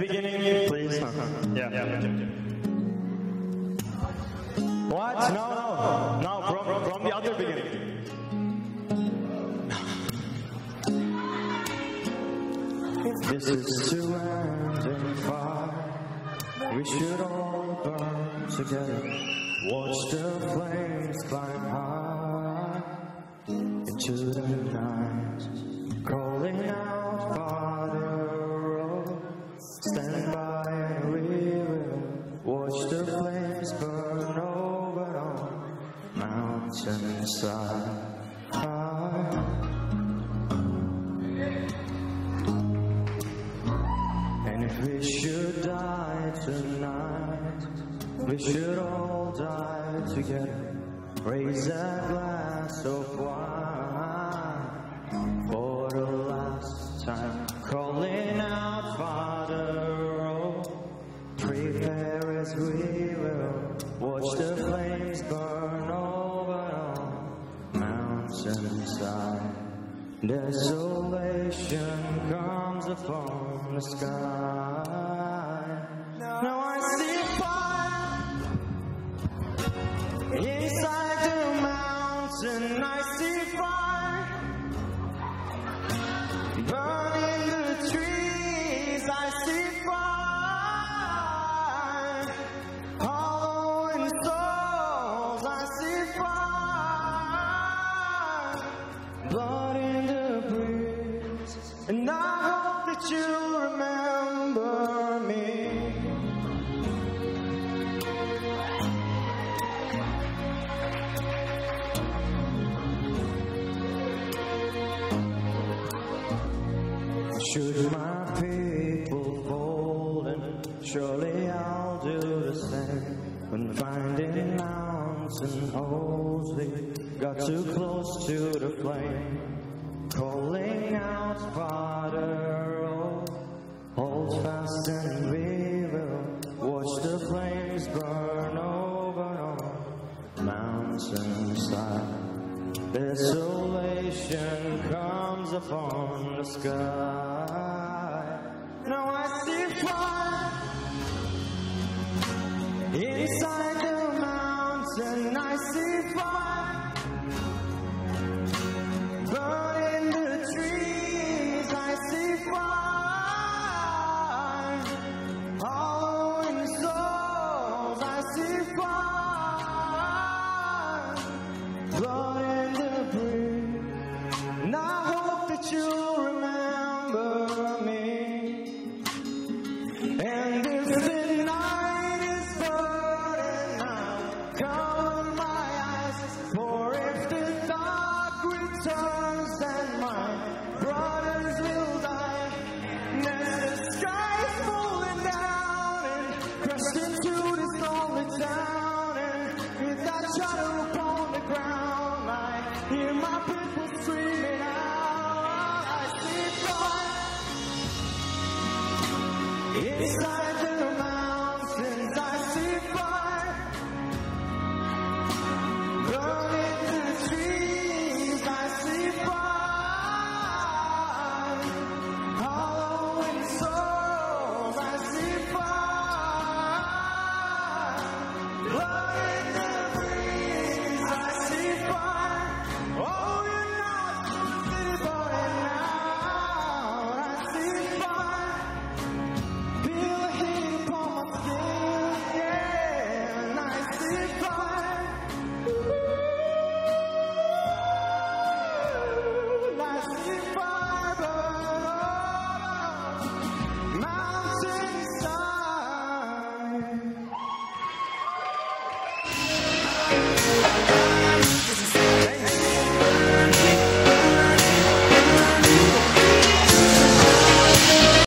beginning, please? Yeah. yeah. What? No, no. No, from, from the other beginning. This is to end in fire. We should all burn together. Watch the flames climb high into the night. Stand by and we will watch the flames burn over on mountainside. And if we should die tonight, we should all die together. Raise a glass of wine will. Watch the flames burn over mountainside. Desolation comes upon the sky. Now I see fire inside the mountain. I see fire Should my people fall, and surely I'll do the same. When finding mountain holes, they got too close to the flame. Calling out, Father, oh, hold fast and we will watch the flames burn over on mountainside. Desolation comes upon the sky. Now I see fire inside the mountain. I see fire And if the night is burning. Cover It's like the.